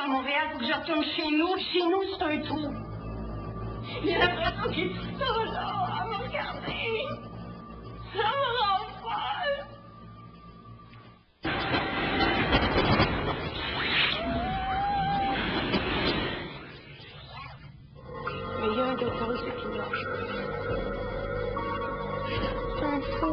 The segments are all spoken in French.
à Montréal, faut que je retourne chez nous. Chez nous, c'est un trou. Il a l'impression qu'il est tout là, à me regarder. Ça me rend folle. Mais il y a un aussi qui marche. C'est un fou.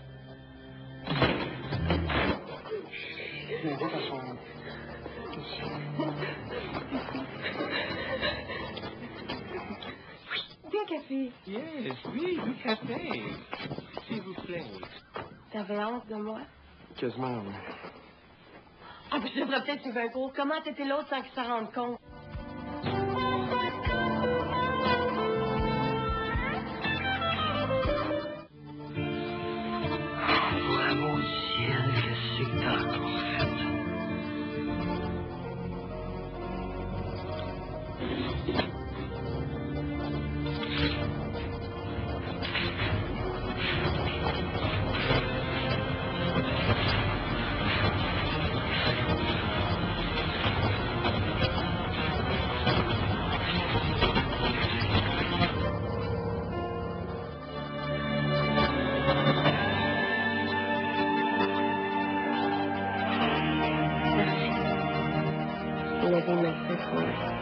toi. Bien café. Yes, oui, du café. S'il vous plaît. T'avais honte de moi? Quasiment, oui. Ah, puis je devrais peut-être suivre un cours. Comment t'étais l'autre sans qu'il s'en rende compte? living like this once.